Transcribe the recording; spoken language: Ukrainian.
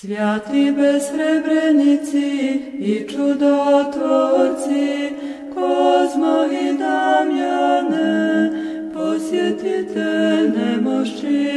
Святі безсребрениці і чудотворці, Козмо і Дам'яне, посвятите немощі